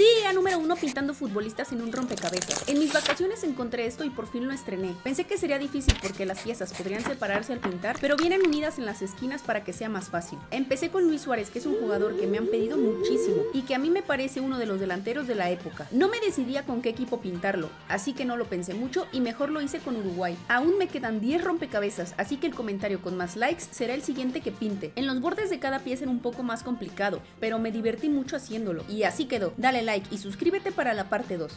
Día número uno pintando futbolistas en un rompecabezas. En mis vacaciones encontré esto y por fin lo estrené. Pensé que sería difícil porque las piezas podrían separarse al pintar, pero vienen unidas en las esquinas para que sea más fácil. Empecé con Luis Suárez, que es un jugador que me han pedido muchísimo y que a mí me parece uno de los delanteros de la época. No me decidía con qué equipo pintarlo, así que no lo pensé mucho y mejor lo hice con Uruguay. Aún me quedan 10 rompecabezas, así que el comentario con más likes será el siguiente que pinte. En los bordes de cada pieza era un poco más complicado, pero me divertí mucho haciéndolo y así quedó. Dale like y suscríbete para la parte 2.